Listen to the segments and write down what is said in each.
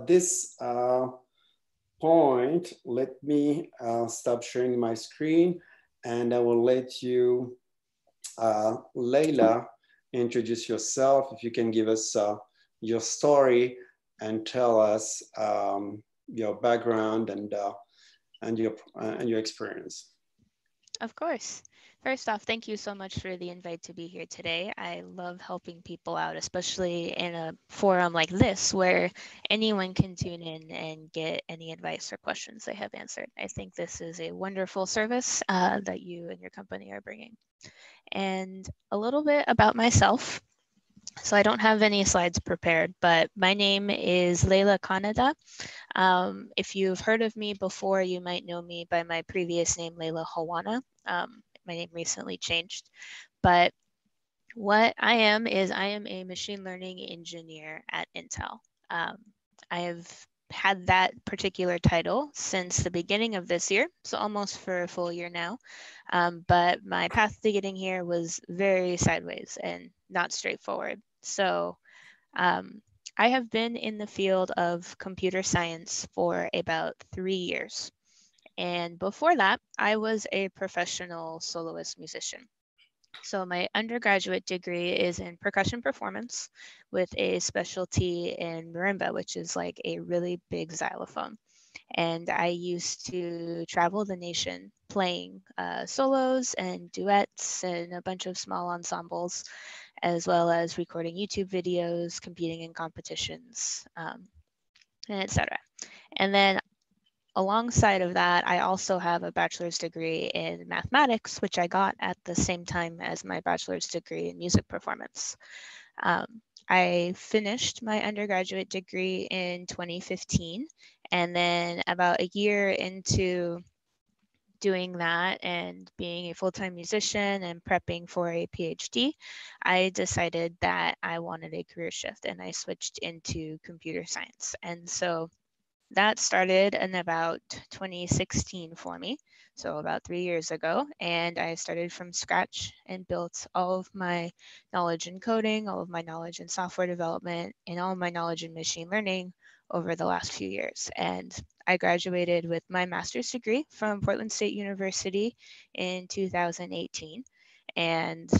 this uh, point, let me uh, stop sharing my screen and I will let you, uh, Leila, introduce yourself. If you can give us uh, your story and tell us um, your background and, uh, and, your, uh, and your experience. Of course. First off, thank you so much for the invite to be here today. I love helping people out, especially in a forum like this where anyone can tune in and get any advice or questions they have answered. I think this is a wonderful service uh, that you and your company are bringing. And a little bit about myself. So I don't have any slides prepared, but my name is Leila Kanada. Um, if you've heard of me before, you might know me by my previous name, Leila Hawana. Um, my name recently changed. But what I am is I am a machine learning engineer at Intel. Um, I have had that particular title since the beginning of this year, so almost for a full year now. Um, but my path to getting here was very sideways and not straightforward. So um, I have been in the field of computer science for about three years. And before that, I was a professional soloist musician. So my undergraduate degree is in percussion performance with a specialty in marimba, which is like a really big xylophone. And I used to travel the nation playing uh, solos and duets and a bunch of small ensembles, as well as recording YouTube videos, competing in competitions, um, and etc. And then alongside of that, I also have a bachelor's degree in mathematics, which I got at the same time as my bachelor's degree in music performance. Um, I finished my undergraduate degree in 2015, and then about a year into doing that and being a full-time musician and prepping for a PhD, I decided that I wanted a career shift and I switched into computer science. And so that started in about 2016 for me, so about three years ago. And I started from scratch and built all of my knowledge in coding, all of my knowledge in software development, and all my knowledge in machine learning over the last few years. And I graduated with my master's degree from Portland State University in 2018. And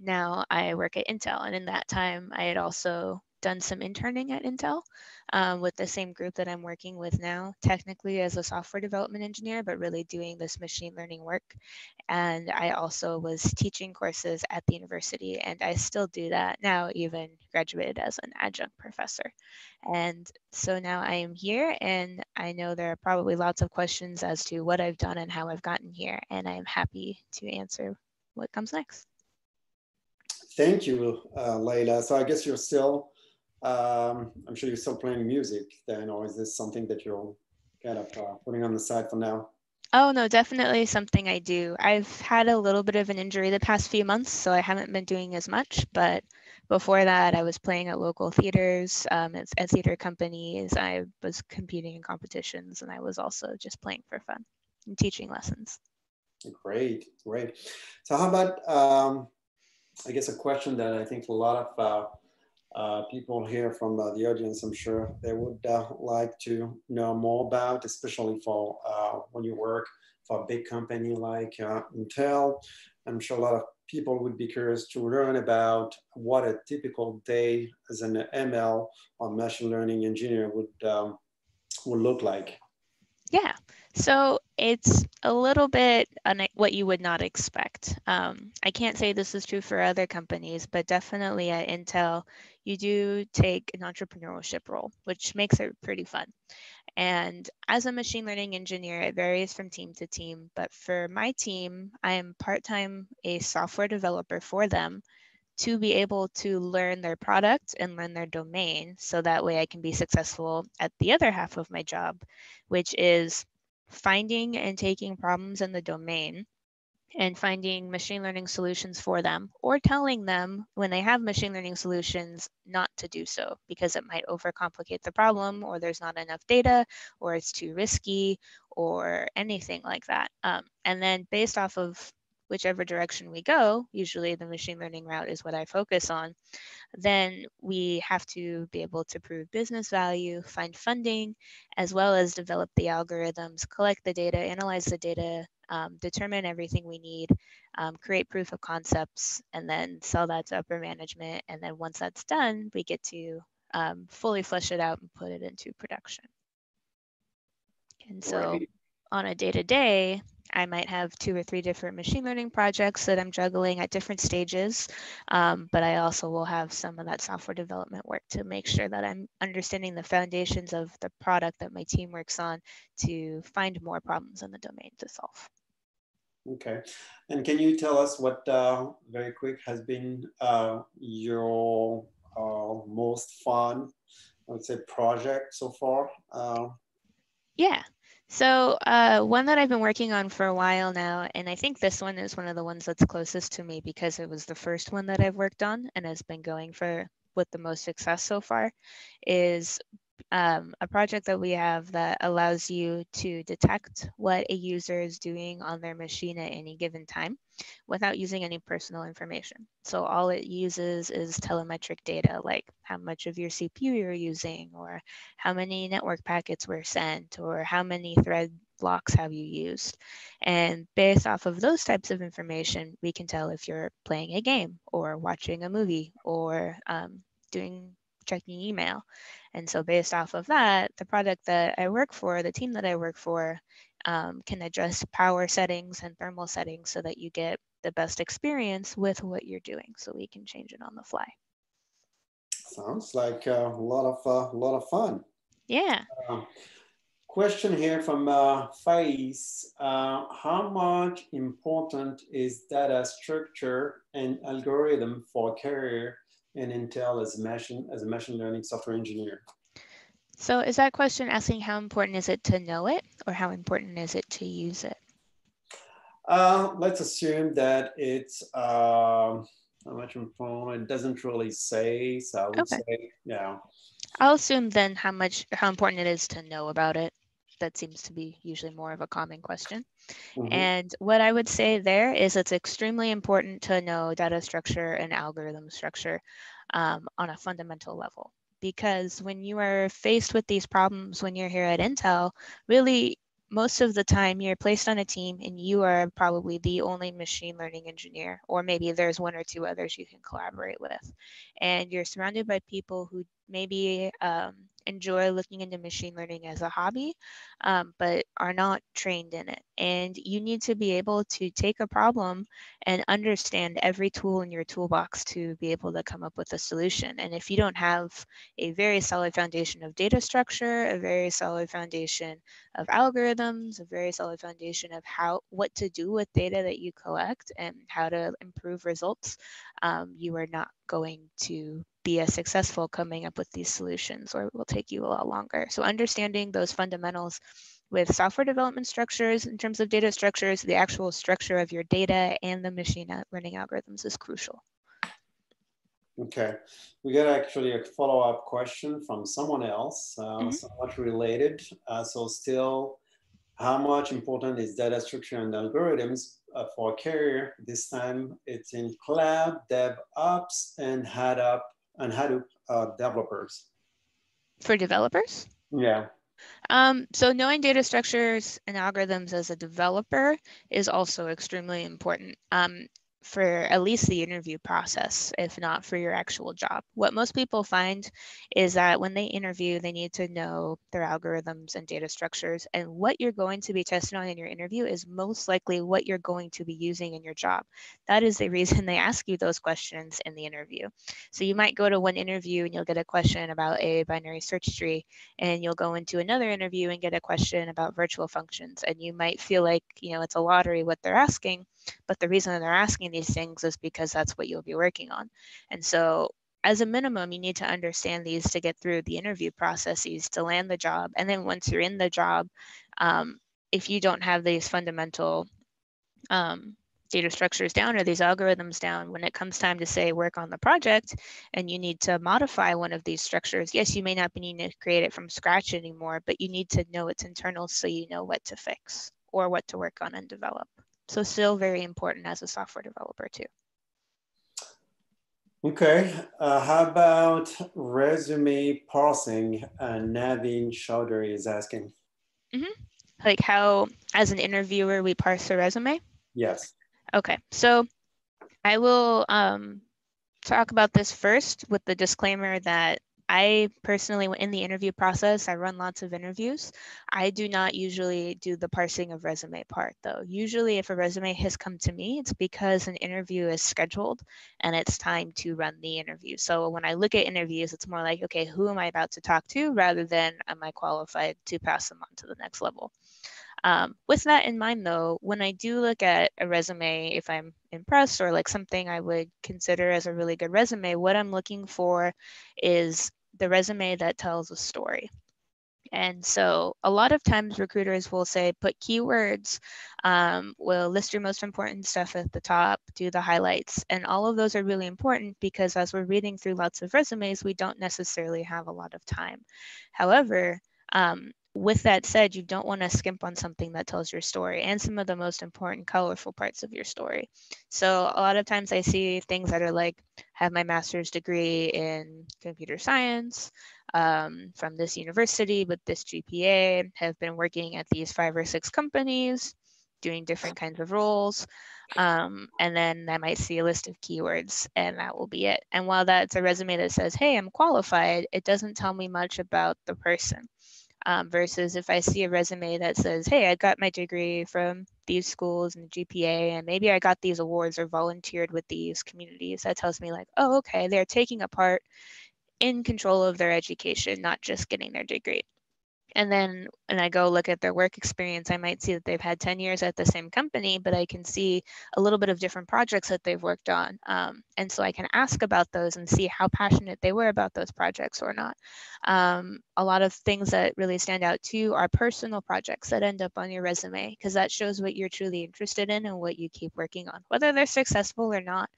now I work at Intel. And in that time, I had also done some interning at Intel um, with the same group that I'm working with now, technically as a software development engineer, but really doing this machine learning work. And I also was teaching courses at the university, and I still do that now, even graduated as an adjunct professor. And so now I am here, and I know there are probably lots of questions as to what I've done and how I've gotten here, and I am happy to answer what comes next. Thank you, uh, Leila. So I guess you're still um, I'm sure you're still playing music then, or is this something that you're kind of uh, putting on the side for now? Oh, no, definitely something I do. I've had a little bit of an injury the past few months, so I haven't been doing as much. But before that, I was playing at local theaters, um, at, at theater companies. I was competing in competitions, and I was also just playing for fun and teaching lessons. Great, great. So, how about, um, I guess, a question that I think a lot of uh, uh, people here from uh, the audience, I'm sure they would uh, like to know more about, especially for uh, when you work for a big company like uh, Intel. I'm sure a lot of people would be curious to learn about what a typical day as an ML or machine learning engineer would, um, would look like. Yeah, so it's a little bit what you would not expect. Um, I can't say this is true for other companies, but definitely at Intel, you do take an entrepreneurship role, which makes it pretty fun. And as a machine learning engineer, it varies from team to team. But for my team, I am part time a software developer for them to be able to learn their product and learn their domain. So that way I can be successful at the other half of my job, which is finding and taking problems in the domain and finding machine learning solutions for them or telling them when they have machine learning solutions not to do so because it might overcomplicate the problem or there's not enough data or it's too risky or anything like that. Um, and then based off of whichever direction we go, usually the machine learning route is what I focus on, then we have to be able to prove business value, find funding, as well as develop the algorithms, collect the data, analyze the data, um, determine everything we need, um, create proof of concepts, and then sell that to upper management. And then once that's done, we get to um, fully flesh it out and put it into production. And so right. On a day to day, I might have two or three different machine learning projects that I'm juggling at different stages. Um, but I also will have some of that software development work to make sure that I'm understanding the foundations of the product that my team works on to find more problems in the domain to solve. Okay. And can you tell us what, uh, very quick, has been uh, your uh, most fun, I would say, project so far? Uh, yeah. So uh, one that I've been working on for a while now, and I think this one is one of the ones that's closest to me because it was the first one that I've worked on and has been going for with the most success so far, is um, a project that we have that allows you to detect what a user is doing on their machine at any given time without using any personal information. So all it uses is telemetric data like how much of your CPU you're using or how many network packets were sent or how many thread blocks have you used. And based off of those types of information, we can tell if you're playing a game or watching a movie or um, doing checking email. And so based off of that, the product that I work for, the team that I work for, um, can adjust power settings and thermal settings so that you get the best experience with what you're doing. So we can change it on the fly. Sounds like a lot of uh, a lot of fun. Yeah. Uh, question here from uh, Faiz. Uh, how much important is data structure and algorithm for career in Intel as a machine as a machine learning software engineer. So is that question asking how important is it to know it or how important is it to use it? Uh, let's assume that it's uh, how much important it doesn't really say. So I would okay. say, yeah. I'll assume then how much how important it is to know about it. That seems to be usually more of a common question. Mm-hmm. And what I would say there is it's extremely important to know data structure and algorithm structure um, on a fundamental level. Because when you are faced with these problems when you're here at Intel, really most of the time you're placed on a team and you are probably the only machine learning engineer, or maybe there's one or two others you can collaborate with. And you're surrounded by people who maybe um, enjoy looking into machine learning as a hobby, um, but are not trained in it. And you need to be able to take a problem and understand every tool in your toolbox to be able to come up with a solution. And if you don't have a very solid foundation of data structure, a very solid foundation of algorithms, a very solid foundation of how what to do with data that you collect and how to improve results, um, you are not going to be as successful coming up with these solutions or it will take you a lot longer. So understanding those fundamentals with software development structures in terms of data structures, the actual structure of your data and the machine learning algorithms is crucial. Okay, we got actually a follow-up question from someone else, uh, mm -hmm. somewhat related. Uh, so still, how much important is data structure and algorithms uh, for a career? This time it's in cloud, DevOps, and Hadoop and Hadoop uh, developers. For developers? Yeah. Um, so knowing data structures and algorithms as a developer is also extremely important. Um, for at least the interview process, if not for your actual job. What most people find is that when they interview, they need to know their algorithms and data structures. And what you're going to be tested on in your interview is most likely what you're going to be using in your job. That is the reason they ask you those questions in the interview. So you might go to one interview and you'll get a question about a binary search tree, and you'll go into another interview and get a question about virtual functions. And you might feel like, you know, it's a lottery what they're asking but the reason they're asking these things is because that's what you'll be working on. And so as a minimum, you need to understand these to get through the interview processes to land the job. And then once you're in the job, um, if you don't have these fundamental um, data structures down or these algorithms down, when it comes time to say work on the project and you need to modify one of these structures, yes, you may not be needing to create it from scratch anymore, but you need to know its internals so you know what to fix or what to work on and develop. So still very important as a software developer too. Okay, uh, how about resume parsing? Uh, Naveen Chaudhary is asking. Mm-hmm. Like how, as an interviewer, we parse a resume? Yes. Okay, so I will um, talk about this first with the disclaimer that I personally, in the interview process, I run lots of interviews. I do not usually do the parsing of resume part though. Usually, if a resume has come to me, it's because an interview is scheduled and it's time to run the interview. So when I look at interviews, it's more like, okay, who am I about to talk to rather than am I qualified to pass them on to the next level. Um, with that in mind, though, when I do look at a resume, if I'm impressed or like something I would consider as a really good resume, what I'm looking for is the resume that tells a story. And so a lot of times recruiters will say, put keywords, um, will list your most important stuff at the top, do the highlights. And all of those are really important because as we're reading through lots of resumes, we don't necessarily have a lot of time. However, um, with that said, you don't want to skimp on something that tells your story and some of the most important colorful parts of your story. So a lot of times I see things that are like, have my master's degree in computer science um, from this university with this GPA, have been working at these five or six companies, doing different kinds of roles. Um, and then I might see a list of keywords and that will be it. And while that's a resume that says, hey, I'm qualified, it doesn't tell me much about the person um, versus if I see a resume that says, hey, I got my degree from these schools and the GPA, and maybe I got these awards or volunteered with these communities, that tells me, like, oh, okay, they're taking a part in control of their education, not just getting their degree. And then when I go look at their work experience, I might see that they've had 10 years at the same company, but I can see a little bit of different projects that they've worked on. Um, and so I can ask about those and see how passionate they were about those projects or not. Um, a lot of things that really stand out too are personal projects that end up on your resume, because that shows what you're truly interested in and what you keep working on, whether they're successful or not.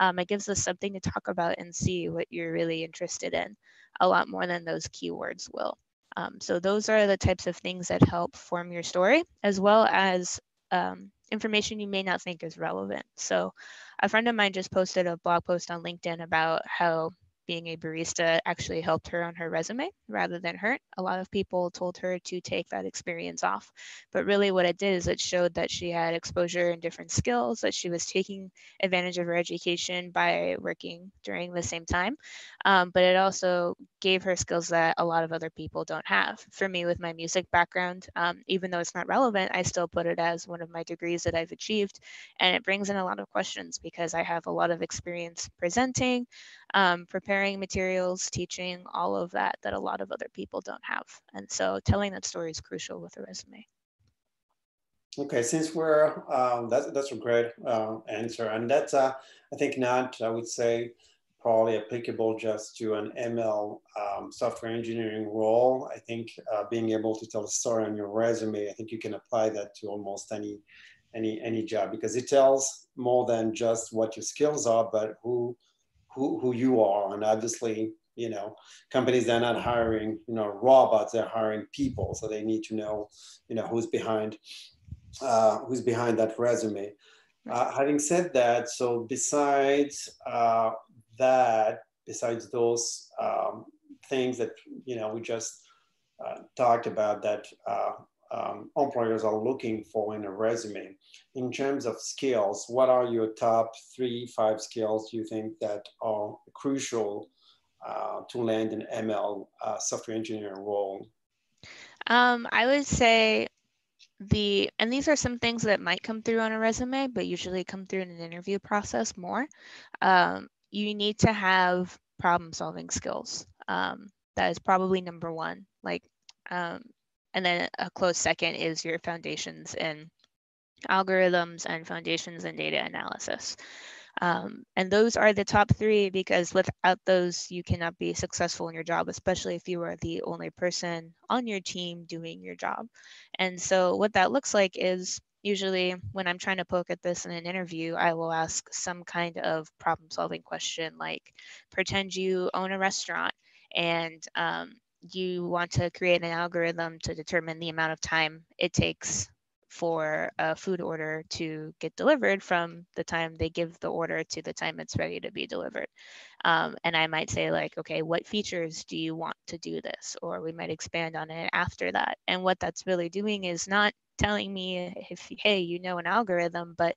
Um, it gives us something to talk about and see what you're really interested in a lot more than those keywords will. Um, so those are the types of things that help form your story, as well as um, information you may not think is relevant. So a friend of mine just posted a blog post on LinkedIn about how being a barista actually helped her on her resume rather than hurt. A lot of people told her to take that experience off. But really, what it did is it showed that she had exposure and different skills, that she was taking advantage of her education by working during the same time. Um, but it also gave her skills that a lot of other people don't have. For me, with my music background, um, even though it's not relevant, I still put it as one of my degrees that I've achieved. And it brings in a lot of questions because I have a lot of experience presenting um, preparing materials, teaching, all of that that a lot of other people don't have. And so telling that story is crucial with a resume. Okay, since we're, um, that's, that's a great uh, answer. And that's, uh, I think not, I would say, probably applicable just to an ML um, software engineering role. I think uh, being able to tell a story on your resume, I think you can apply that to almost any, any, any job because it tells more than just what your skills are, but who who, you are. And obviously, you know, companies they're not hiring, you know, robots, they're hiring people. So they need to know, you know, who's behind, uh, who's behind that resume. Uh, having said that, so besides uh, that, besides those um, things that, you know, we just uh, talked about that uh, um, employers are looking for in a resume. In terms of skills, what are your top three, five skills you think that are crucial uh, to land an ML uh, software engineering role? Um, I would say the, and these are some things that might come through on a resume, but usually come through in an interview process more. Um, you need to have problem solving skills. Um, that is probably number one. Like um, and then a close second is your foundations in algorithms and foundations in data analysis. Um, and those are the top three because without those, you cannot be successful in your job, especially if you are the only person on your team doing your job. And so, what that looks like is usually when I'm trying to poke at this in an interview, I will ask some kind of problem solving question like pretend you own a restaurant and um, you want to create an algorithm to determine the amount of time it takes for a food order to get delivered from the time they give the order to the time it's ready to be delivered. Um, and I might say, like, okay, what features do you want to do this? Or we might expand on it after that. And what that's really doing is not telling me if, hey, you know an algorithm, but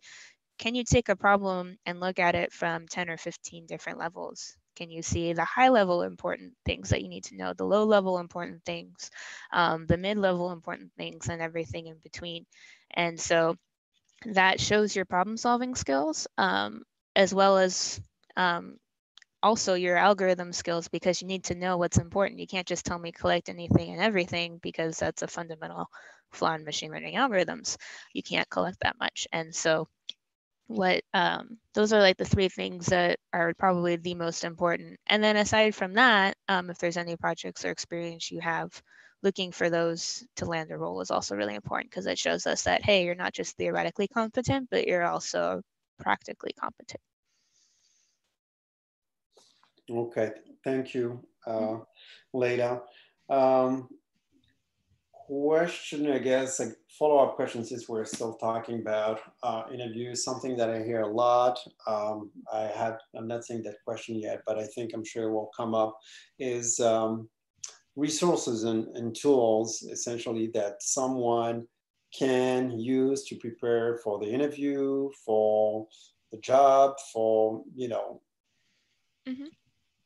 can you take a problem and look at it from 10 or 15 different levels? Can you see the high level important things that you need to know, the low level important things, um, the mid level important things, and everything in between? And so that shows your problem solving skills um, as well as um, also your algorithm skills because you need to know what's important. You can't just tell me collect anything and everything because that's a fundamental flaw in machine learning algorithms. You can't collect that much. And so what um, those are like the three things that are probably the most important. And then aside from that, um, if there's any projects or experience you have, looking for those to land a role is also really important because it shows us that hey, you're not just theoretically competent, but you're also practically competent. Okay, thank you, uh, Leda. Um, question, I guess, a follow-up question since we're still talking about uh, interviews, something that I hear a lot. Um, I have, I'm not saying that question yet, but I think I'm sure it will come up is um, resources and, and tools essentially that someone can use to prepare for the interview, for the job, for, you know, mm-hmm.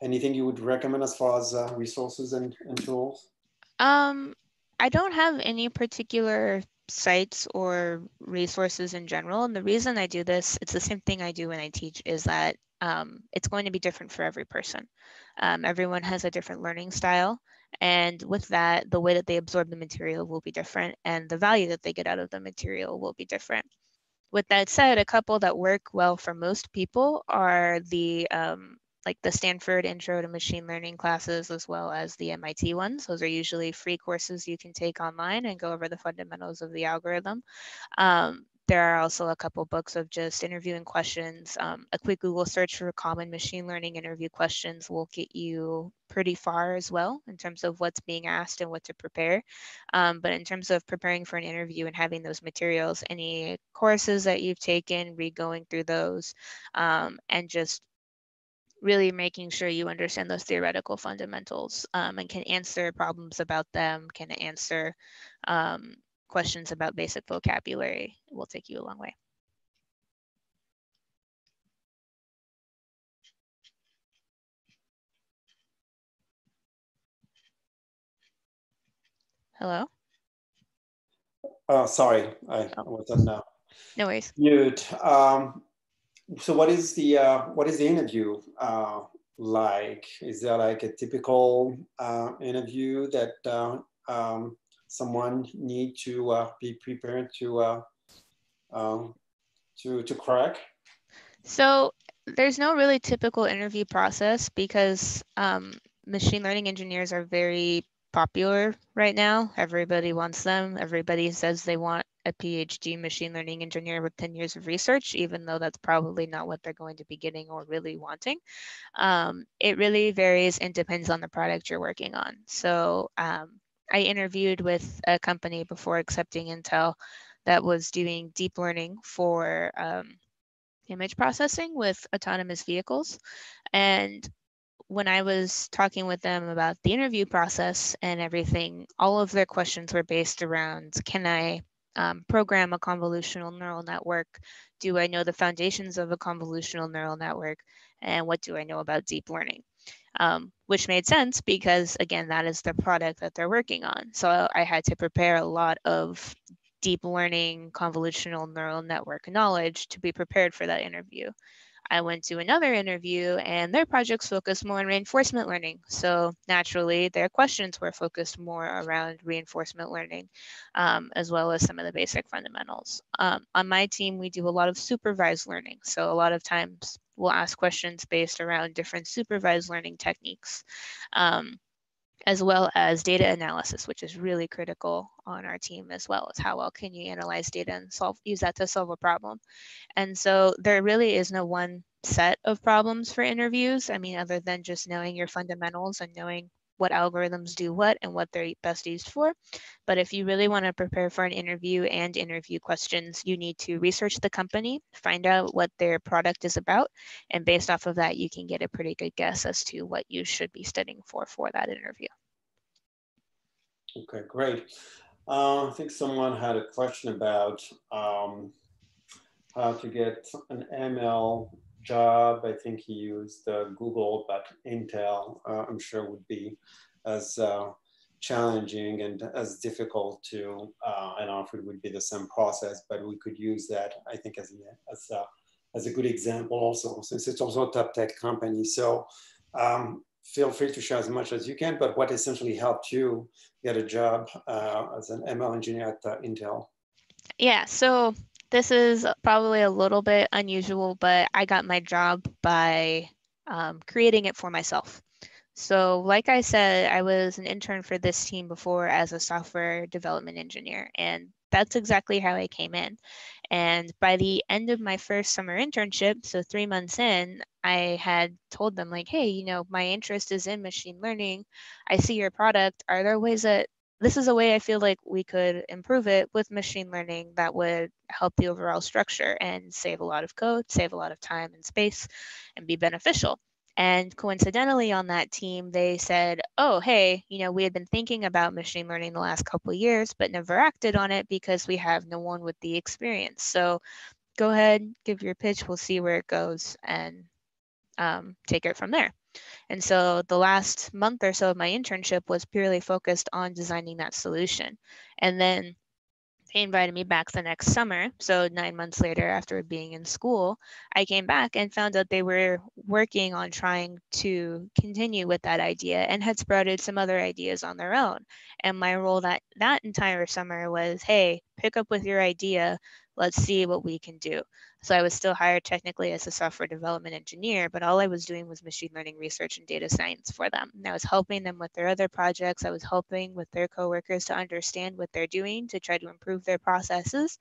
anything you would recommend as far as uh, resources and, and tools? Um, I don't have any particular sites or resources in general. And the reason I do this, it's the same thing I do when I teach, is that um, it's going to be different for every person. Um, everyone has a different learning style. And with that, the way that they absorb the material will be different and the value that they get out of the material will be different. With that said, a couple that work well for most people are the um, like the Stanford Intro to Machine Learning classes as well as the MIT ones. Those are usually free courses you can take online and go over the fundamentals of the algorithm. Um, there are also a couple books of just interviewing questions. Um, a quick Google search for common machine learning interview questions will get you pretty far as well in terms of what's being asked and what to prepare. Um, but in terms of preparing for an interview and having those materials, any courses that you've taken, re-going through those, um, and just really making sure you understand those theoretical fundamentals um, and can answer problems about them, can answer um, questions about basic vocabulary will take you a long way. Hello? Oh, sorry, I oh. was on uh, no worries. mute. Um, so what is the uh, what is the interview uh, like? Is there like a typical uh, interview that uh, um, someone need to uh, be prepared to uh, um, to to crack? So there's no really typical interview process because um, machine learning engineers are very popular right now. Everybody wants them. Everybody says they want a PhD machine learning engineer with 10 years of research, even though that's probably not what they're going to be getting or really wanting. Um, it really varies and depends on the product you're working on. So um, I interviewed with a company before accepting Intel that was doing deep learning for um, image processing with autonomous vehicles. And when I was talking with them about the interview process and everything, all of their questions were based around can I um, program a convolutional neural network? Do I know the foundations of a convolutional neural network? And what do I know about deep learning? Um, which made sense because, again, that is the product that they're working on. So I had to prepare a lot of deep learning convolutional neural network knowledge to be prepared for that interview. I went to another interview and their projects focused more on reinforcement learning. So naturally, their questions were focused more around reinforcement learning, um, as well as some of the basic fundamentals. Um, on my team, we do a lot of supervised learning. So a lot of times we'll ask questions based around different supervised learning techniques. Um, as well as data analysis, which is really critical on our team as well as how well can you analyze data and solve use that to solve a problem. And so there really is no one set of problems for interviews. I mean, other than just knowing your fundamentals and knowing what algorithms do what and what they're best used for. But if you really want to prepare for an interview and interview questions, you need to research the company, find out what their product is about, and based off of that, you can get a pretty good guess as to what you should be studying for for that interview. Okay, great. Uh, I think someone had a question about um, how to get an ML job. I think he used uh, Google, but Intel, uh, I'm sure would be as uh, challenging and as difficult to, uh, if it would be the same process, but we could use that, I think, as, as, a, as a good example also, since it's also a top tech company. So um, feel free to share as much as you can, but what essentially helped you get a job uh, as an ML engineer at uh, Intel? Yeah, so this is probably a little bit unusual, but I got my job by um, creating it for myself. So, like I said, I was an intern for this team before as a software development engineer, and that's exactly how I came in. And by the end of my first summer internship, so three months in, I had told them, like, hey, you know, my interest is in machine learning. I see your product. Are there ways that this is a way I feel like we could improve it with machine learning that would help the overall structure and save a lot of code, save a lot of time and space, and be beneficial. And coincidentally, on that team, they said, Oh, hey, you know, we had been thinking about machine learning the last couple years, but never acted on it because we have no one with the experience. So go ahead, give your pitch, we'll see where it goes, and um, take it from there. And so the last month or so of my internship was purely focused on designing that solution. And then they invited me back the next summer. So nine months later, after being in school, I came back and found out they were working on trying to continue with that idea and had sprouted some other ideas on their own. And my role that that entire summer was, hey, pick up with your idea, let's see what we can do. So I was still hired technically as a software development engineer, but all I was doing was machine learning research and data science for them. And I was helping them with their other projects. I was helping with their coworkers to understand what they're doing to try to improve their processes.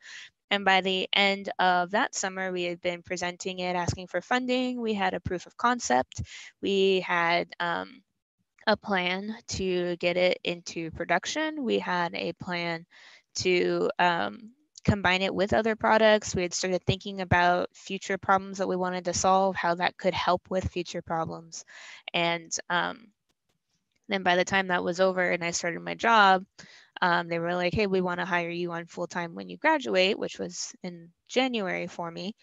And by the end of that summer, we had been presenting it, asking for funding. We had a proof of concept. We had um, a plan to get it into production. We had a plan to um, combine it with other products. We had started thinking about future problems that we wanted to solve, how that could help with future problems. And um, then by the time that was over and I started my job, um, they were like, hey, we want to hire you on full time when you graduate, which was in January for me.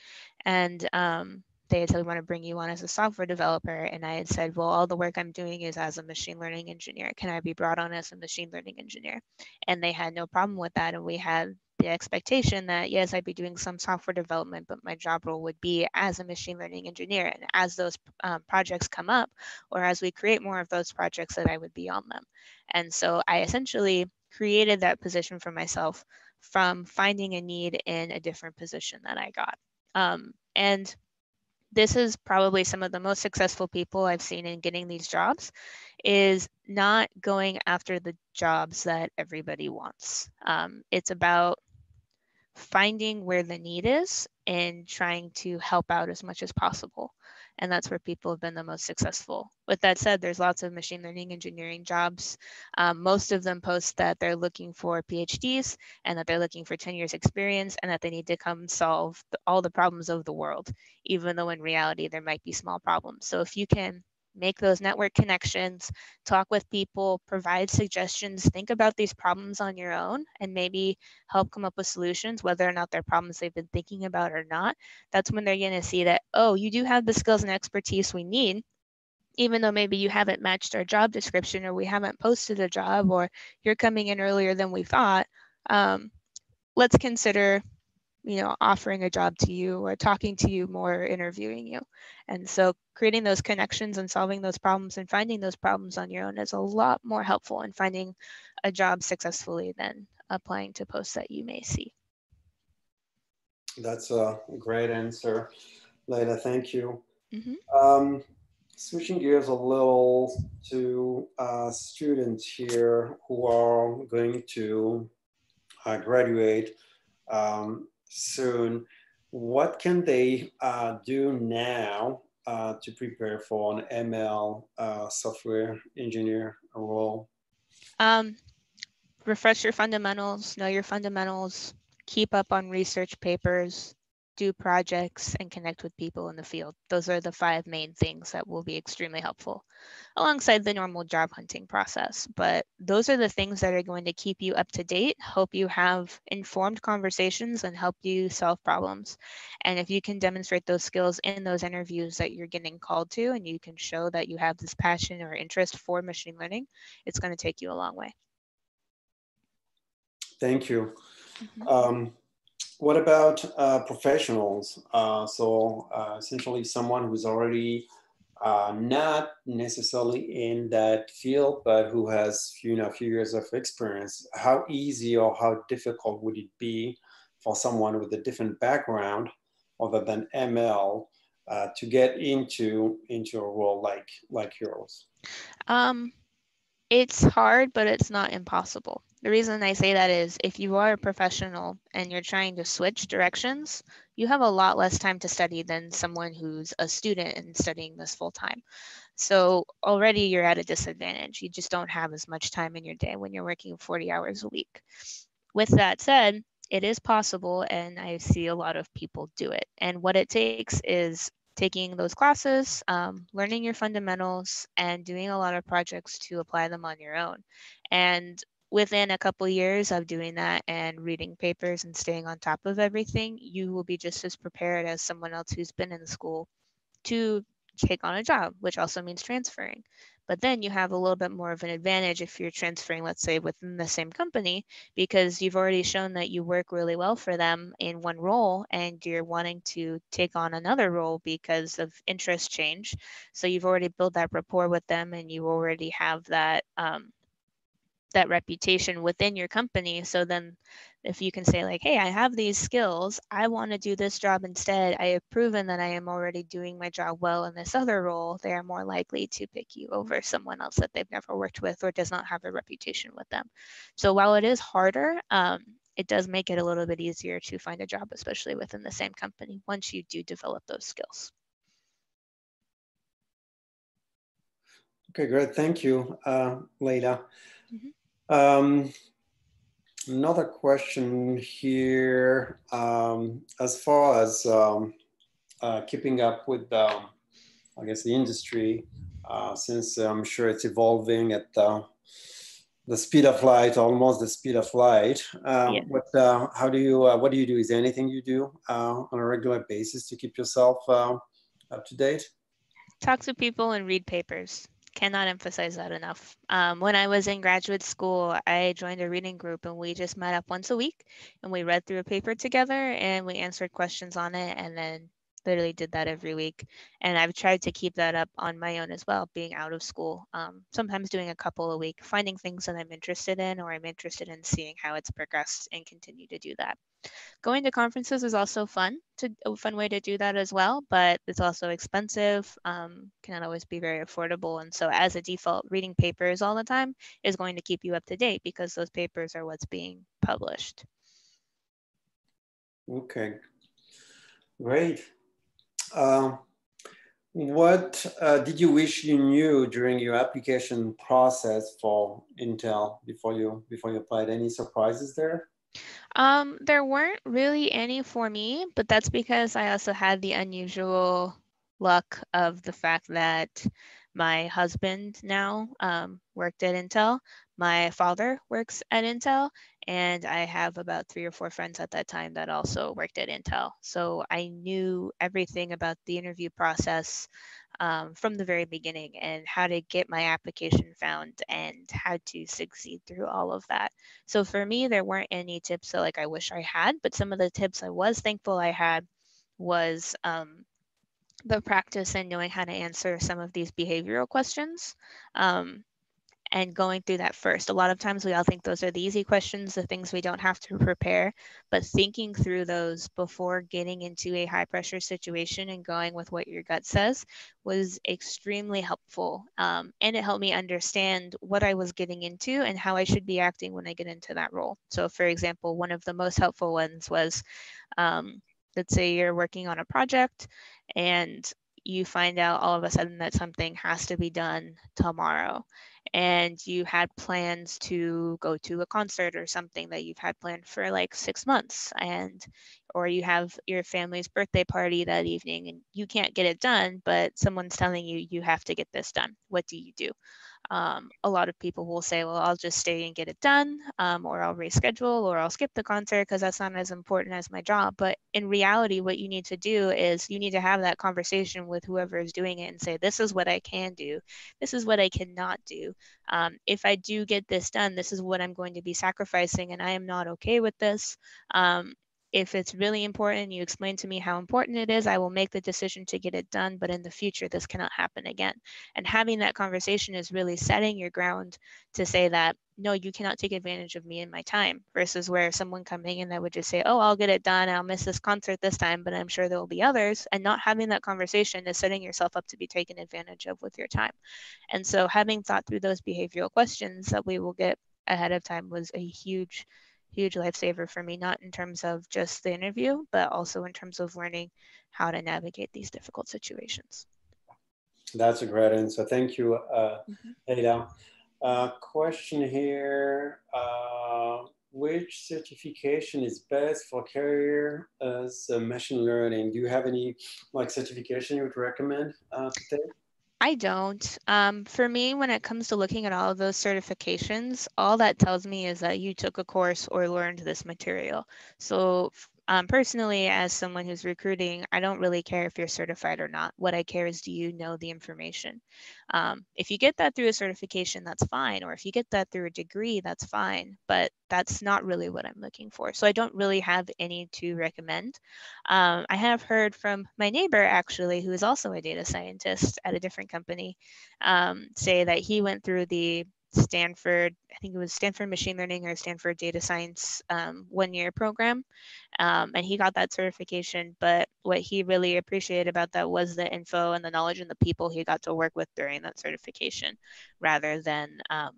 And um, they had said, we want to bring you on as a software developer. And I had said, well, all the work I'm doing is as a machine learning engineer. Can I be brought on as a machine learning engineer? And they had no problem with that. And we had the expectation that yes, I'd be doing some software development, but my job role would be as a machine learning engineer. And as those um, projects come up, or as we create more of those projects, that I would be on them. And so I essentially created that position for myself from finding a need in a different position that I got. Um, and this is probably some of the most successful people I've seen in getting these jobs is not going after the jobs that everybody wants. Um, it's about finding where the need is and trying to help out as much as possible. And that's where people have been the most successful. With that said, there's lots of machine learning engineering jobs. Um, most of them post that they're looking for PhDs and that they're looking for 10 years experience and that they need to come solve the, all the problems of the world, even though in reality there might be small problems. So if you can make those network connections, talk with people, provide suggestions, think about these problems on your own, and maybe help come up with solutions, whether or not they're problems they've been thinking about or not. That's when they're going to see that, oh, you do have the skills and expertise we need. Even though maybe you haven't matched our job description or we haven't posted a job or you're coming in earlier than we thought, um, let's consider you know offering a job to you or talking to you more interviewing you. And so creating those connections and solving those problems and finding those problems on your own is a lot more helpful in finding a job successfully than applying to posts that you may see. That's a great answer Leila. Thank you. Mm-hmm. um, switching gears a little to uh, students here who are going to uh, graduate um, soon. What can they uh, do now uh, to prepare for an ML uh, software engineer role? Um, refresh your fundamentals, know your fundamentals, keep up on research papers, do projects, and connect with people in the field. Those are the five main things that will be extremely helpful alongside the normal job hunting process. But those are the things that are going to keep you up to date, help you have informed conversations, and help you solve problems. And if you can demonstrate those skills in those interviews that you're getting called to, and you can show that you have this passion or interest for machine learning, it's going to take you a long way. Thank you. Mm-hmm. Um, what about uh, professionals? Uh, so uh, essentially someone who's already uh, not necessarily in that field, but who has you know a few years of experience. How easy or how difficult would it be for someone with a different background other than ML uh, to get into into a role like like yours? Um, it's hard, but it's not impossible. The reason I say that is if you are a professional and you're trying to switch directions, you have a lot less time to study than someone who's a student and studying this full time. So already you're at a disadvantage. You just don't have as much time in your day when you're working 40 hours a week. With that said, it is possible, and I see a lot of people do it. And what it takes is taking those classes, um, learning your fundamentals, and doing a lot of projects to apply them on your own. And within a couple years of doing that and reading papers and staying on top of everything, you will be just as prepared as someone else who's been in school to take on a job, which also means transferring. But then you have a little bit more of an advantage if you're transferring, let's say, within the same company, because you've already shown that you work really well for them in one role and you're wanting to take on another role because of interest change. So you've already built that rapport with them and you already have that um, that reputation within your company so then if you can say like hey i have these skills i want to do this job instead i have proven that i am already doing my job well in this other role they are more likely to pick you over someone else that they've never worked with or does not have a reputation with them. So while it is harder um, it does make it a little bit easier to find a job especially within the same company once you do develop those skills. Okay great. Thank you uh, Leila. Um, another question here, um, as far as um, uh, keeping up with, um, I guess, the industry, uh, since I'm sure it's evolving at the, the speed of light, almost the speed of light. Uh, yeah. What, uh, how do you, uh, what do you do? Is there anything you do uh, on a regular basis to keep yourself up to date? Talk to people and read papers cannot emphasize that enough. Um, when I was in graduate school, I joined a reading group and we just met up once a week and we read through a paper together and we answered questions on it and then literally did that every week. And I've tried to keep that up on my own as well, being out of school. Um, sometimes doing a couple a week, finding things that I'm interested in or I'm interested in seeing how it's progressed and continue to do that. Going to conferences is also fun, to a fun way to do that as well, but it's also expensive, um, cannot always be very affordable. And so as a default, reading papers all the time is going to keep you up to date because those papers are what's being published. Okay, great. Um, what uh, did you wish you knew during your application process for Intel before you before you applied? Any surprises there? Um, there weren't really any for me, but that's because I also had the unusual luck of the fact that my husband now um, worked at Intel. My father works at Intel, and I have about three or four friends at that time that also worked at Intel. So I knew everything about the interview process um, from the very beginning and how to get my application found and how to succeed through all of that. So for me, there weren't any tips that like I wish I had, but some of the tips I was thankful I had was um, the practice and knowing how to answer some of these behavioral questions. Um, and going through that first. A lot of times we all think those are the easy questions, the things we don't have to prepare, but thinking through those before getting into a high pressure situation and going with what your gut says was extremely helpful. Um, and it helped me understand what I was getting into and how I should be acting when I get into that role. So, for example, one of the most helpful ones was um, let's say you're working on a project and you find out all of a sudden that something has to be done tomorrow and you had plans to go to a concert or something that you've had planned for like six months and or you have your family's birthday party that evening and you can't get it done but someone's telling you you have to get this done. What do you do um, a lot of people will say, well, I'll just stay and get it done, um, or I'll reschedule, or I'll skip the concert because that's not as important as my job. But in reality, what you need to do is you need to have that conversation with whoever is doing it and say, this is what I can do, this is what I cannot do. Um, if I do get this done, this is what I'm going to be sacrificing, and I am not okay with this. If it's really important, you explain to me how important it is, I will make the decision to get it done. But in the future, this cannot happen again. And having that conversation is really setting your ground to say that, no, you cannot take advantage of me and my time versus where someone coming in that would just say, oh, I'll get it done. I'll miss this concert this time, but I'm sure there will be others. And not having that conversation is setting yourself up to be taken advantage of with your time. And so having thought through those behavioral questions that we will get ahead of time was a huge huge lifesaver for me, not in terms of just the interview, but also in terms of learning how to navigate these difficult situations. That's a great answer. Thank you, uh, mm-hmm. Ada. Uh, question here. Uh, which certification is best for career as machine learning? Do you have any like certification you would recommend uh, to take? I don't. Um, for me, when it comes to looking at all of those certifications, all that tells me is that you took a course or learned this material. So um, personally, as someone who's recruiting, I don't really care if you're certified or not. What I care is do you know the information? Um, if you get that through a certification, that's fine. Or if you get that through a degree, that's fine. But that's not really what I'm looking for. So I don't really have any to recommend. Um, I have heard from my neighbor, actually, who is also a data scientist at a different company, um, say that he went through the Stanford, I think it was Stanford Machine Learning or Stanford Data Science um, one year program. Um, and he got that certification. But what he really appreciated about that was the info and the knowledge and the people he got to work with during that certification rather than um,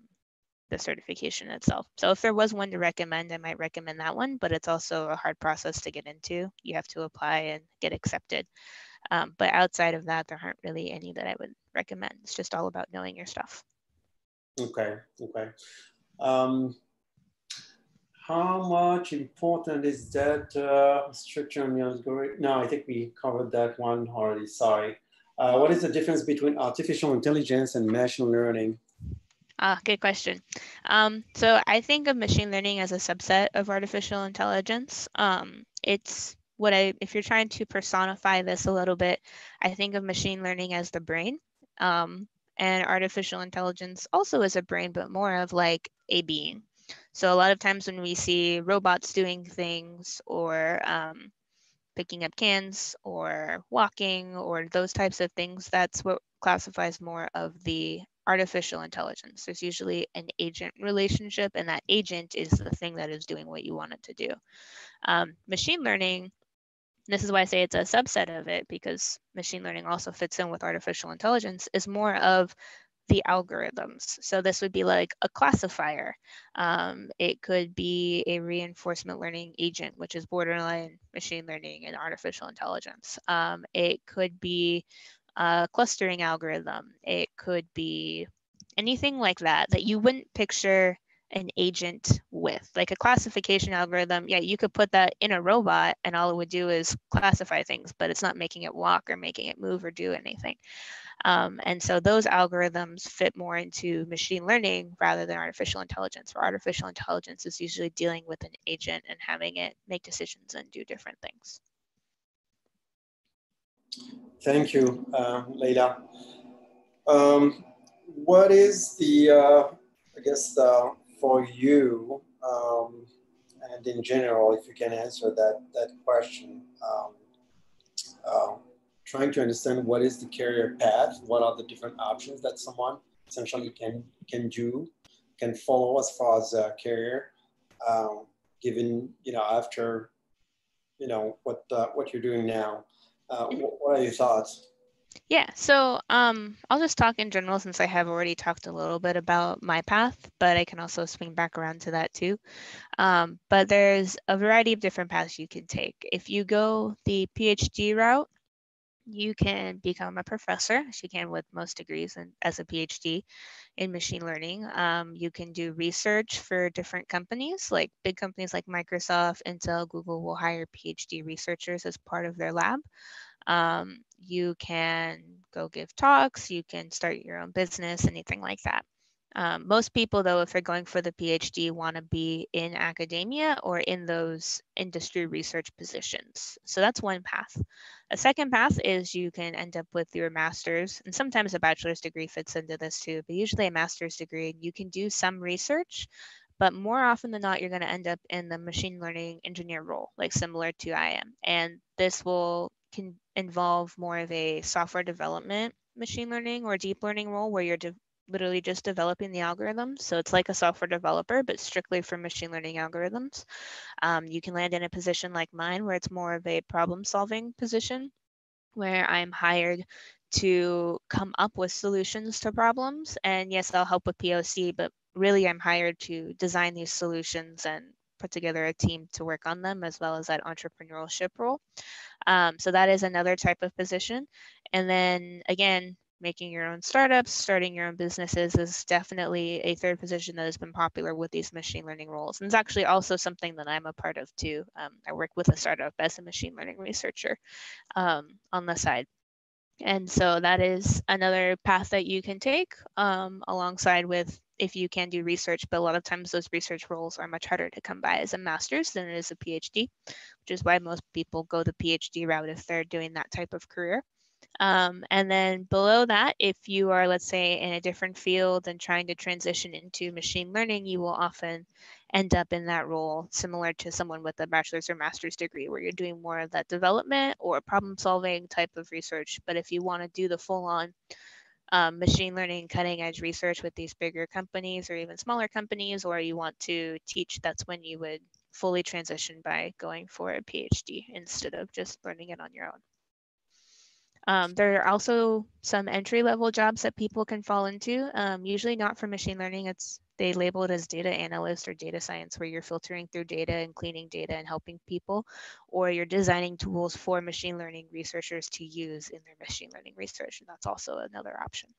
the certification itself. So if there was one to recommend, I might recommend that one, but it's also a hard process to get into. You have to apply and get accepted. Um, but outside of that, there aren't really any that I would recommend. It's just all about knowing your stuff. Okay, okay. Um, how much important is that uh, structure on your algorithm? No, I think we covered that one already, sorry. Uh, what is the difference between artificial intelligence and machine learning? Ah, good question. Um, so I think of machine learning as a subset of artificial intelligence. Um, it's what I, if you're trying to personify this a little bit, I think of machine learning as the brain. Um, and artificial intelligence also is a brain, but more of like a being. So a lot of times when we see robots doing things or um, picking up cans or walking or those types of things, that's what classifies more of the artificial intelligence. There's usually an agent relationship, and that agent is the thing that is doing what you want it to do. Um, machine learning this is why I say it's a subset of it because machine learning also fits in with artificial intelligence, is more of the algorithms. So this would be like a classifier. Um, it could be a reinforcement learning agent, which is borderline machine learning and artificial intelligence. Um, it could be a clustering algorithm. It could be anything like that that you wouldn't picture an agent with. Like a classification algorithm, yeah, you could put that in a robot and all it would do is classify things, but it's not making it walk or making it move or do anything. Um, and so those algorithms fit more into machine learning rather than artificial intelligence, where artificial intelligence is usually dealing with an agent and having it make decisions and do different things. Thank you, uh, Leila. Um, what is the, uh, I guess, the for you, um, and in general, if you can answer that, that question, um, uh, trying to understand what is the career path, what are the different options that someone essentially can, can do, can follow as far as a career, um, given, you know, after, you know, what, uh, what you're doing now. Uh, what, what are your thoughts? Yeah, so um, I'll just talk in general since I have already talked a little bit about my path, but I can also swing back around to that too. Um, but there's a variety of different paths you can take. If you go the PhD route, you can become a professor, as you can with most degrees and as a PhD in machine learning. Um, you can do research for different companies, like big companies like Microsoft, Intel, Google will hire PhD researchers as part of their lab. Um, you can go give talks, you can start your own business, anything like that. Um, most people, though, if they're going for the PhD, want to be in academia or in those industry research positions. So that's one path. A second path is you can end up with your master's, and sometimes a bachelor's degree fits into this too, but usually a master's degree. And you can do some research, but more often than not, you're going to end up in the machine learning engineer role, like similar to I am. And this will can involve more of a software development machine learning or deep learning role where you're de- literally just developing the algorithms. So it's like a software developer, but strictly for machine learning algorithms. Um, you can land in a position like mine where it's more of a problem solving position where I'm hired to come up with solutions to problems. And yes, I'll help with POC, but really I'm hired to design these solutions and put together a team to work on them as well as that entrepreneurship role. Um, so that is another type of position. And then again, making your own startups, starting your own businesses is definitely a third position that has been popular with these machine learning roles. And it's actually also something that I'm a part of too. Um, I work with a startup as a machine learning researcher um, on the side. And so that is another path that you can take um, alongside with if you can do research, but a lot of times those research roles are much harder to come by as a master's than it is a PhD, which is why most people go the PhD route if they're doing that type of career. Um, and then below that, if you are, let's say, in a different field and trying to transition into machine learning, you will often end up in that role similar to someone with a bachelor's or master's degree where you're doing more of that development or problem solving type of research. But if you want to do the full on um, machine learning cutting edge research with these bigger companies or even smaller companies, or you want to teach, that's when you would fully transition by going for a PhD instead of just learning it on your own. Um, there are also some entry level jobs that people can fall into, um, usually not for machine learning. It's they label it as data analyst or data science, where you're filtering through data and cleaning data and helping people, or you're designing tools for machine learning researchers to use in their machine learning research. And that's also another option.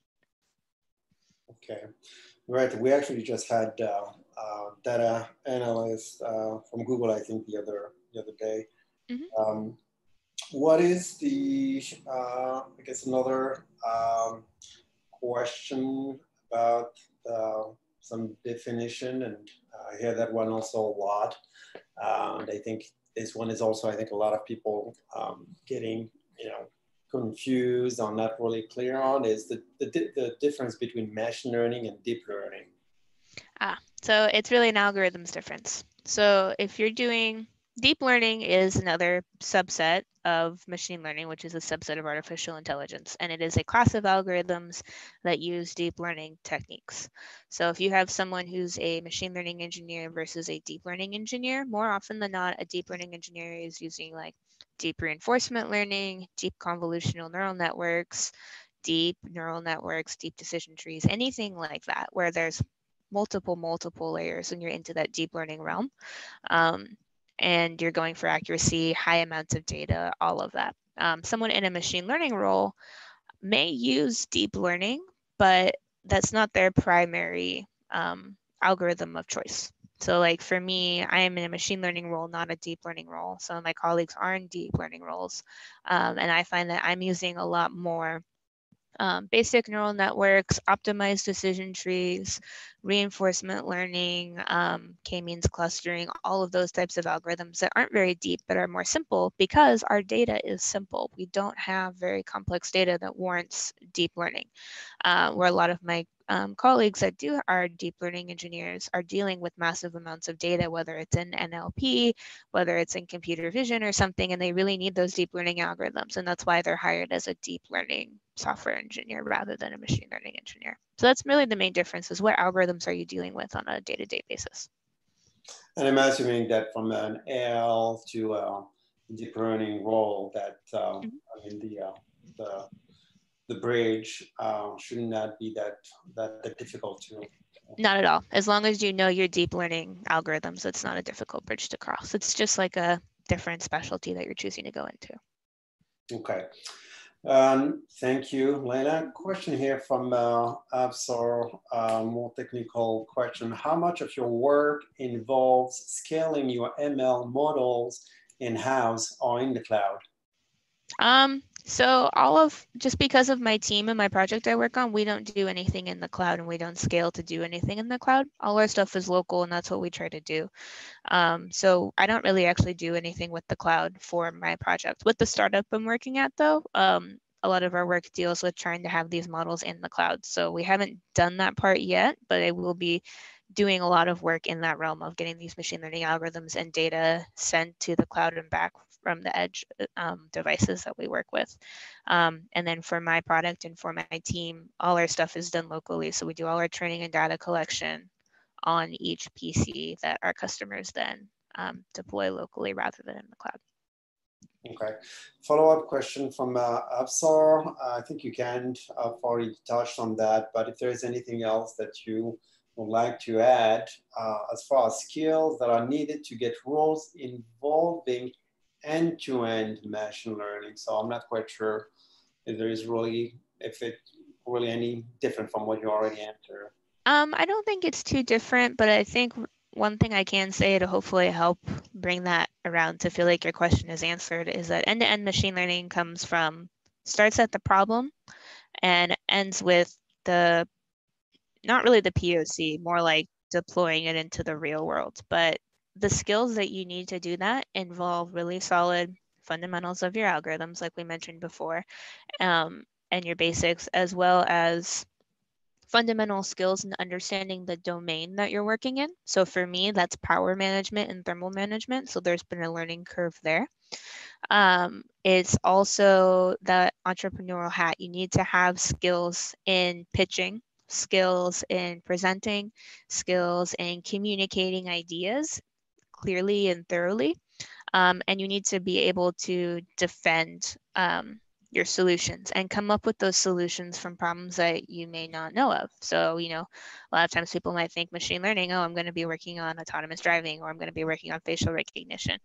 Okay, right. We actually just had uh, uh, data analyst uh, from Google, I think, the other the other day. Mm -hmm. um, what is the, uh, I guess another um, question about uh, some definition, and I hear that one also a lot. Uh, and I think this one is also, I think a lot of people um, getting, you know, confused or not really clear on is the, the, the difference between machine learning and deep learning. Ah, so it's really an algorithms difference. So if you're doing Deep learning is another subset of machine learning, which is a subset of artificial intelligence, and it is a class of algorithms that use deep learning techniques. So if you have someone who's a machine learning engineer versus a deep learning engineer, more often than not, a deep learning engineer is using like deep reinforcement learning, deep convolutional neural networks, deep neural networks, deep decision trees, anything like that, where there's multiple, multiple layers and you're into that deep learning realm. Um, and you're going for accuracy, high amounts of data, all of that. Um, someone in a machine learning role may use deep learning, but that's not their primary um, algorithm of choice. So like for me, I am in a machine learning role, not a deep learning role. Some of my colleagues are in deep learning roles. Um, and I find that I'm using a lot more um, basic neural networks, optimized decision trees, reinforcement learning, um, k-means clustering, all of those types of algorithms that aren't very deep but are more simple because our data is simple. We don't have very complex data that warrants deep learning. Uh, where a lot of my um, colleagues that do are deep learning engineers are dealing with massive amounts of data, whether it's in NLP, whether it's in computer vision or something, and they really need those deep learning algorithms. And that's why they're hired as a deep learning software engineer rather than a machine learning engineer. So that's really the main difference is what algorithms are you dealing with on a day-to-day basis? And I'm assuming that from an ML to a deep learning role that, uh, mm -hmm. I mean, the, uh, the the bridge uh, should not be that, that, that difficult to. Not at all. As long as you know your deep learning algorithms, it's not a difficult bridge to cross. It's just like a different specialty that you're choosing to go into. Okay. Um, thank you, Leila. Question here from uh, Absor, uh, more technical question. How much of your work involves scaling your ML models in-house or in the cloud? Um, so all of just because of my team and my project I work on, we don't do anything in the cloud and we don't scale to do anything in the cloud. All our stuff is local and that's what we try to do. Um, so I don't really actually do anything with the cloud for my project. With the startup I'm working at though, um, a lot of our work deals with trying to have these models in the cloud. So we haven't done that part yet, but I will be doing a lot of work in that realm of getting these machine learning algorithms and data sent to the cloud and back from the edge um, devices that we work with. Um, and then for my product and for my team, all our stuff is done locally. So we do all our training and data collection on each PC that our customers then um, deploy locally rather than in the cloud. Okay. Follow-up question from uh, Absar. Uh, I think you can uh, already touched on that, but if there is anything else that you would like to add uh, as far as skills that are needed to get roles involving end-to-end machine learning. So I'm not quite sure if there is really, if it really any different from what you already answered. Um, I don't think it's too different, but I think one thing I can say to hopefully help bring that around to feel like your question is answered is that end-to-end machine learning comes from starts at the problem and ends with the not really the POC, more like deploying it into the real world. But the skills that you need to do that involve really solid fundamentals of your algorithms, like we mentioned before, um, and your basics, as well as fundamental skills in understanding the domain that you're working in. So for me, that's power management and thermal management. So there's been a learning curve there. Um, it's also that entrepreneurial hat. You need to have skills in pitching, skills in presenting, skills in communicating ideas clearly and thoroughly. Um, and you need to be able to defend um, your solutions and come up with those solutions from problems that you may not know of. So, you know, a lot of times people might think machine learning, oh, I'm going to be working on autonomous driving or I'm going to be working on facial recognition.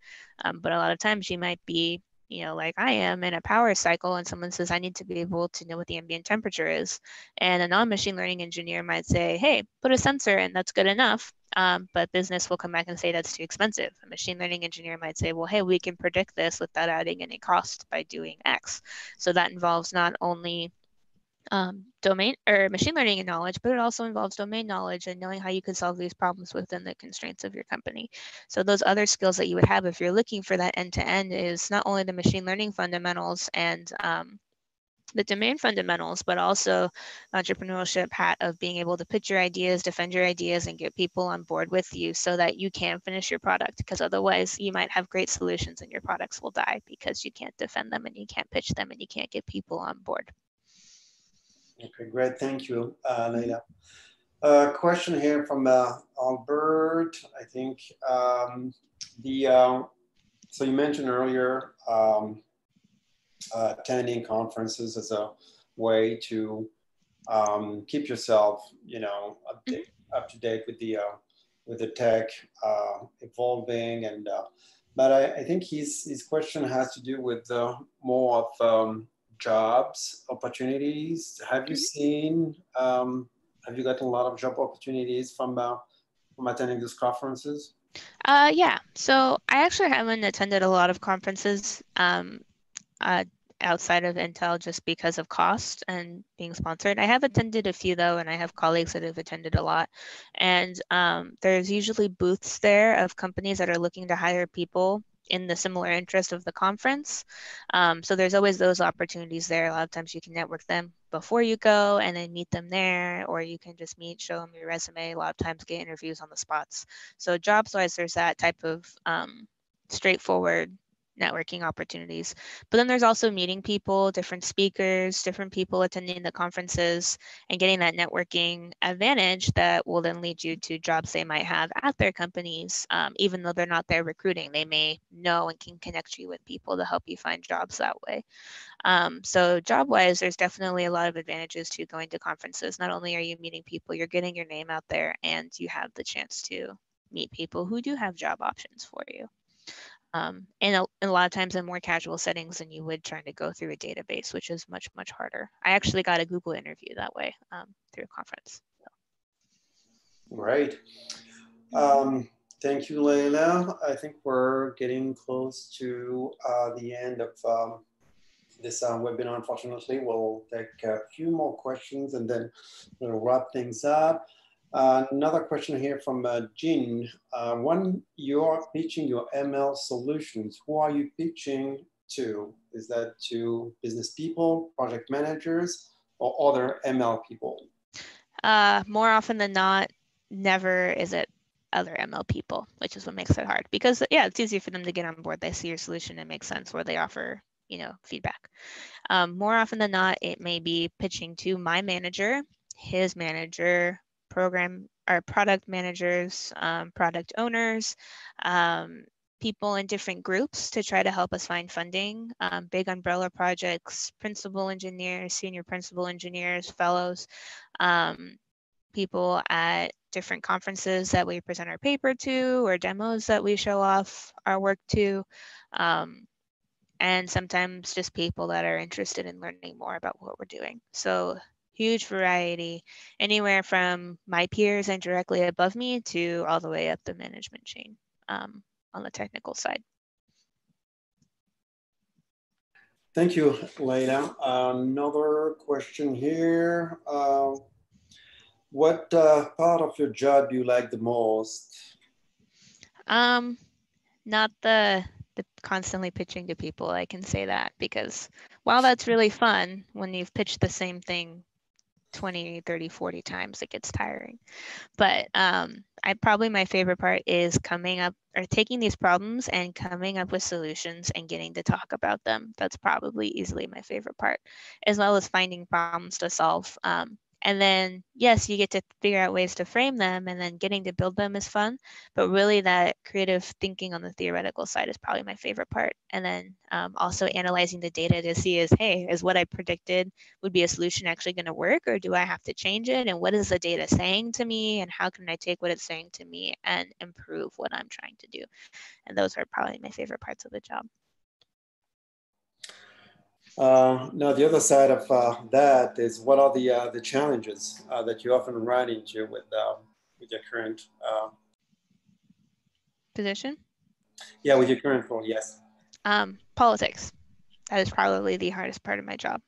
Um, but a lot of times you might be you know, like I am in a power cycle and someone says, I need to be able to know what the ambient temperature is. And a non machine learning engineer might say, hey, put a sensor in, that's good enough. Um, but business will come back and say that's too expensive. A machine learning engineer might say, well, hey, we can predict this without adding any cost by doing X. So that involves not only um, domain or machine learning and knowledge, but it also involves domain knowledge and knowing how you could solve these problems within the constraints of your company. So those other skills that you would have if you're looking for that end to end is not only the machine learning fundamentals and um, the domain fundamentals, but also entrepreneurship hat of being able to pitch your ideas, defend your ideas, and get people on board with you so that you can finish your product. Because otherwise, you might have great solutions and your products will die because you can't defend them and you can't pitch them and you can't get people on board. Okay, great. Thank you, uh, Leila. Uh, question here from uh, Albert. I think um, the uh, so you mentioned earlier um, uh, attending conferences as a way to um, keep yourself, you know, update, mm-hmm. up to date with the uh, with the tech uh, evolving and. but I, I, think his his question has to do with more of um, jobs opportunities. Have you mm-hmm. seen? Um, have you gotten a lot of job opportunities from uh, from attending these conferences? Uh, yeah. So I actually haven't attended a lot of conferences um, uh, outside of Intel just because of cost and being sponsored. I have attended a few though, and I have colleagues that have attended a lot. And um, there's usually booths there of companies that are looking to hire people in the similar interest of the conference. Um, so there's always those opportunities there. A lot of times you can network them before you go and then meet them there, or you can just meet, show them your resume. A lot of times get interviews on the spots. So jobs wise, there's that type of um, straightforward networking opportunities. But then there's also meeting people, different speakers, different people attending the conferences, and getting that networking advantage that will then lead you to jobs they might have at their companies, um, even though they're not there recruiting. They may know and can connect you with people to help you find jobs that way. Um, so job wise, there's definitely a lot of advantages to going to conferences. Not only are you meeting people, you're getting your name out there and you have the chance to meet people who do have job options for you. Um, and, a, a lot of times in more casual settings than you would trying to go through a database, which is much, much harder. I actually got a Google interview that way um, through a conference. So. Right. Um, thank you, Leila. I think we're getting close to uh, the end of um, this uh, webinar. Unfortunately, we'll take a few more questions and then we'll wrap things up. Another question here from uh, Jean. Uh, when you're pitching your ML solutions, who are you pitching to? Is that to business people, project managers, or other ML people? Uh, more often than not, never is it other ML people, which is what makes it hard. Because yeah, it's easier for them to get on board. They see your solution, it makes sense, or they offer you know feedback. Um, more often than not, it may be pitching to my manager, his manager, program or product managers, um, product owners, um, people in different groups to try to help us find funding, um, big umbrella projects, principal engineers, senior principal engineers, fellows, um, people at different conferences that we present our paper to or demos that we show off our work to. Um, and sometimes just people that are interested in learning more about what we're doing. So huge variety, anywhere from my peers and directly above me to all the way up the management chain um, on the technical side. Thank you, Leila. another question here. Uh, what uh, part of your job do you like the most? Um, not the the constantly pitching to people. I can say that because while that's really fun when you've pitched the same thing 20 30 40 times it gets tiring. But um, i probably my favorite part is coming up or taking these problems and coming up with solutions and getting to talk about them. That's probably easily my favorite part as well as finding problems to solve um, and then, yes, you get to figure out ways to frame them and then getting to build them is fun. But really, that creative thinking on the theoretical side is probably my favorite part. And then um, also analyzing the data to see is, hey, is what I predicted would be a solution actually going to work or do I have to change it? And what is the data saying to me? And how can I take what it's saying to me and improve what I'm trying to do? And those are probably my favorite parts of the job. Uh, now, the other side of uh, that is what are the uh, the challenges uh, that you often run into with uh, with your current uh, position? Yeah, with your current role, yes. Um, politics. That is probably the hardest part of my job.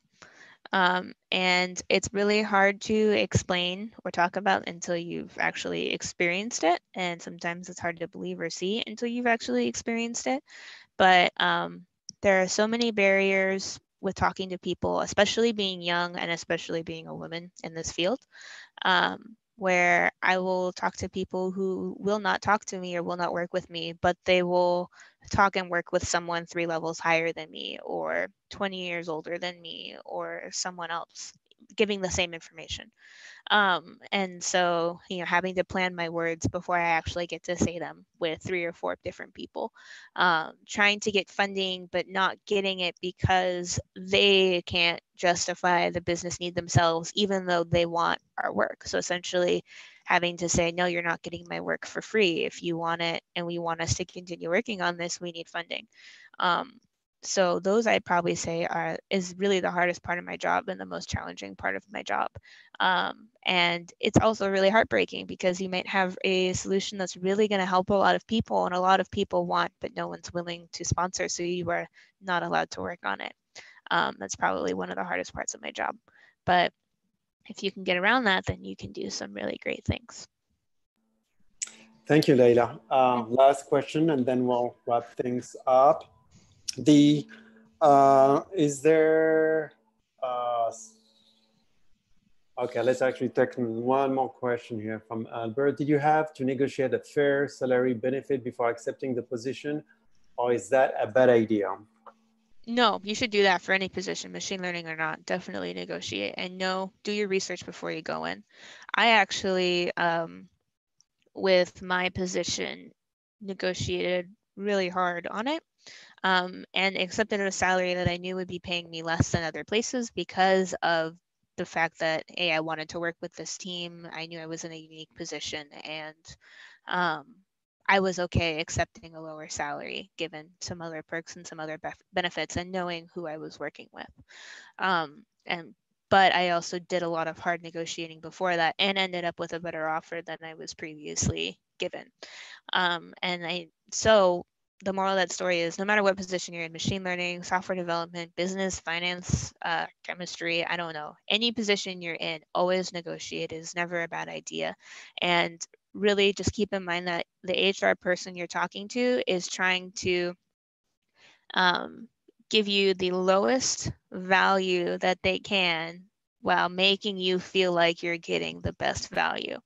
Um, and it's really hard to explain or talk about until you've actually experienced it. And sometimes it's hard to believe or see until you've actually experienced it. But um, there are so many barriers with talking to people, especially being young and especially being a woman in this field, um, where I will talk to people who will not talk to me or will not work with me, but they will talk and work with someone three levels higher than me or 20 years older than me or someone else giving the same information. Um, and so, you know, having to plan my words before I actually get to say them with three or four different people, um, trying to get funding, but not getting it because they can't justify the business need themselves, even though they want our work. So essentially, having to say, no, you're not getting my work for free. If you want it and we want us to continue working on this, we need funding. Um, so those i'd probably say are is really the hardest part of my job and the most challenging part of my job. Um, and it's also really heartbreaking because you might have a solution that's really going to help a lot of people and a lot of people want but no one's willing to sponsor so you are not allowed to work on it. Um, that's probably one of the hardest parts of my job. But if you can get around that then you can do some really great things. Thank you, Leila. Uh, last question, and then we'll wrap things up the uh, is there uh, okay let's actually take one more question here from albert. Did you have to negotiate a fair salary benefit before accepting the position or is that a bad idea? No you should do that for any position machine learning or not. Definitely negotiate and no do your research before you go in. I actually um, with my position negotiated really hard on it um, and accepted a salary that I knew would be paying me less than other places because of the fact that a I wanted to work with this team. I knew I was in a unique position, and um, I was okay accepting a lower salary given some other perks and some other bef- benefits and knowing who I was working with. Um, and but I also did a lot of hard negotiating before that and ended up with a better offer than I was previously given. Um, and I so the moral of that story is no matter what position you're in machine learning software development business finance uh, chemistry i don't know any position you're in always negotiate is never a bad idea. And really just keep in mind that the hr person you're talking to is trying to um, give you the lowest value that they can while making you feel like you're getting the best value.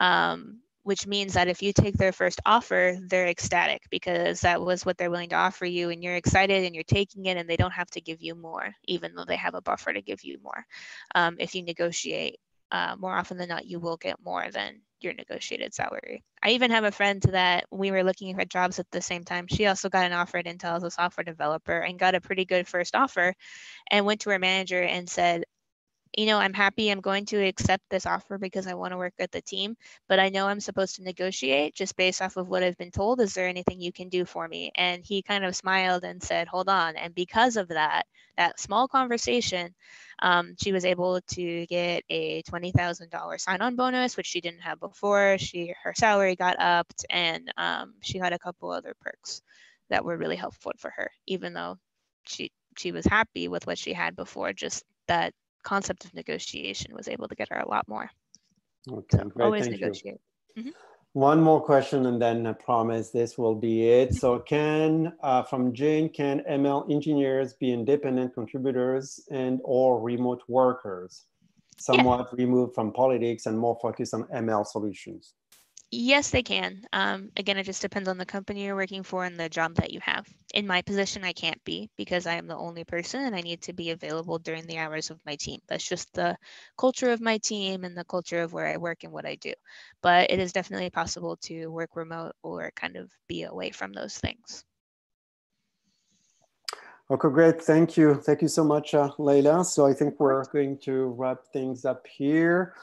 Um, which means that if you take their first offer, they're ecstatic because that was what they're willing to offer you, and you're excited and you're taking it, and they don't have to give you more, even though they have a buffer to give you more. Um, if you negotiate, uh, more often than not, you will get more than your negotiated salary. I even have a friend that we were looking at jobs at the same time. She also got an offer at Intel as a software developer and got a pretty good first offer and went to her manager and said, you know, I'm happy I'm going to accept this offer because I want to work with the team, but I know I'm supposed to negotiate just based off of what I've been told. Is there anything you can do for me? And he kind of smiled and said, hold on. And because of that, that small conversation, um, she was able to get a $20,000 sign-on bonus, which she didn't have before. She her salary got upped, and um, she got a couple other perks that were really helpful for her, even though she she was happy with what she had before. Just that concept of negotiation was able to get her a lot more. Okay, so great. Always Thank negotiate. You. Mm-hmm. One more question, and then I promise this will be it. So, can uh, from Jane, can ML engineers be independent contributors and or remote workers, somewhat yeah. removed from politics and more focused on ML solutions? Yes, they can. Um, again, it just depends on the company you're working for and the job that you have. In my position, I can't be because I am the only person and I need to be available during the hours of my team. That's just the culture of my team and the culture of where I work and what I do. But it is definitely possible to work remote or kind of be away from those things. Okay, great. Thank you. Thank you so much, uh, Leila. So I think we're going to wrap things up here.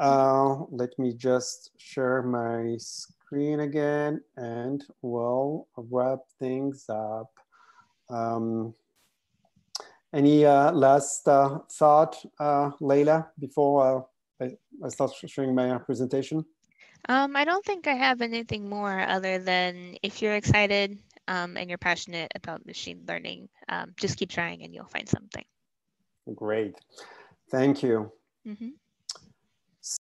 Uh, let me just share my screen again and we'll wrap things up. Um, any uh, last uh, thought, uh, Leila, before uh, I, I, start sharing my presentation? Um, I don't think I have anything more other than if you're excited um, and you're passionate about machine learning, um, just keep trying and you'll find something. Great. Thank you. Mm -hmm.